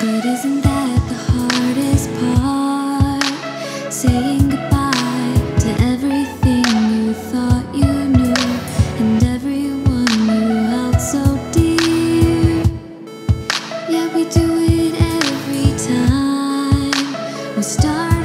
But isn't that the hardest part? Saying goodbye to everything you thought you knew and everyone you held so dear. Yeah, we do it every time. We start.